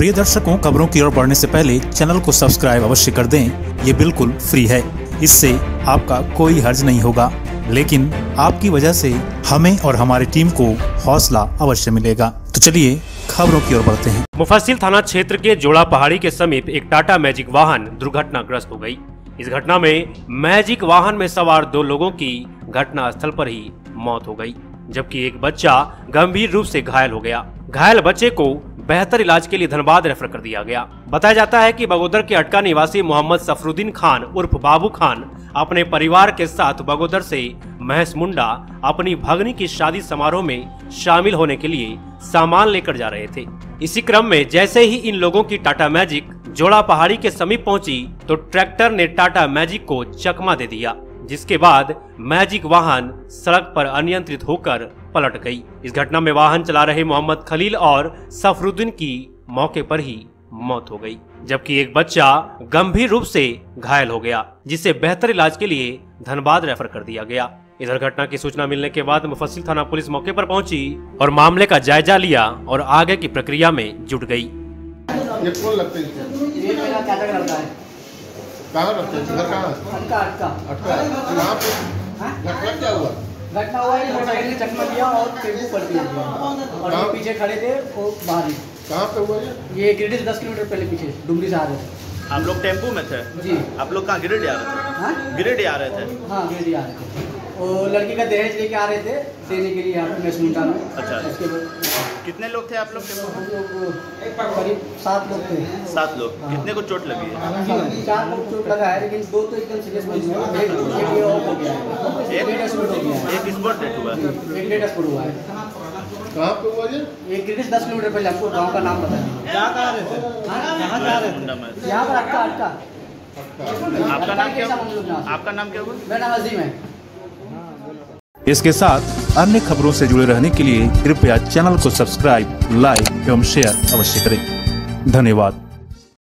प्रिय दर्शकों खबरों की ओर बढ़ने से पहले चैनल को सब्सक्राइब अवश्य कर दें। ये बिल्कुल फ्री है। इससे आपका कोई हर्ज नहीं होगा। लेकिन आपकी वजह से हमें और हमारी टीम को हौसला अवश्य मिलेगा। तो चलिए खबरों की ओर बढ़ते हैं। मुफस्सिल थाना क्षेत्र के जोड़ा पहाड़ी के समीप एक टाटा मैजिक वाहन दुर्घटनाग्रस्त हो गई। इस घटना में मैजिक वाहन में सवार दो लोगों की घटना स्थल पर ही मौत हो गई, जबकि एक बच्चा गंभीर रूप से घायल हो गया। घायल बच्चे को बेहतर इलाज के लिए धनबाद रेफर कर दिया गया। बताया जाता है कि बगोदर के अटका निवासी मोहम्मद सफरुद्दीन खान उर्फ़ बाबू खान अपने परिवार के साथ बगोदर से महेश मुंडा अपनी भगनी की शादी समारोह में शामिल होने के लिए सामान लेकर जा रहे थे। इसी क्रम में जैसे ही इन लोगों की टाटा मैजिक जोड़ा पहाड़ी के समीप पहुँची तो ट्रैक्टर ने टाटा मैजिक को चकमा दे दिया, जिसके बाद मैजिक वाहन सड़क पर अनियंत्रित होकर पलट गई। इस घटना में वाहन चला रहे मोहम्मद खलील और सफरुद्दीन की मौके पर ही मौत हो गई जबकि एक बच्चा गंभीर रूप से घायल हो गया जिसे बेहतर इलाज के लिए धनबाद रेफर कर दिया गया। इधर घटना की सूचना मिलने के बाद मुफस्सिल थाना पुलिस मौके पर पहुँची और मामले का जायजा लिया और आगे की प्रक्रिया में जुट गई। ये कौन लगते हैं? है। कहाँ रखते हैं? घर कहाँ अटका अटका। अटका। कहाँ पे क्या हुआ घटना हुआ है मोटरसाइकिल ने चकमा दिया और टेंपू पलट दिया और? ये पीछे खड़े थे वो बाहर ही। कहाँ पे हुआ ये? ये गिरडी से दस किलोमीटर पहले पीछे डुमरी से आ रहे थे। आप लोग टेंपू में थे। जी। आप लोग कहाँ गिरिडीह आ रहे हाँ? थे गिरिडीह आ रहे थे? हाँ गिरडी आ रहे थे। वो लड़की का दहेज लेके आ रहे थे देने के लिए यहाँ पे मैसमुंडा में अच्छा। उसके कितने लोग थे आप लोग हम लोग करीब सात लोग थे। सात लोग। हाँ। कितने को चोट लगी है? चार लोग चोट लगा है लेकिन दो तो एकदम सीरियस मरीज़ हुए एक एक ये ऑफ़ हो गया है एक डेढ़ स्पॉट हो है एक डेट हुआ। है एक डेढ़ स्पॉट हुआ है। कहाँ पे हुआ ये? गिरडी दस किलोमीटर पहले हमको गाँव का नाम बता क्या कहा रहे थे कहाँ जा रहे मुंडा यहाँ पर अटका अटका आपका। नाम क्या? आपका नाम क्या हुआ? मेरा नाम अजीम है। इसके साथ अन्य खबरों से जुड़े रहने के लिए कृपया चैनल को सब्सक्राइब लाइक एवं शेयर अवश्य करें। धन्यवाद।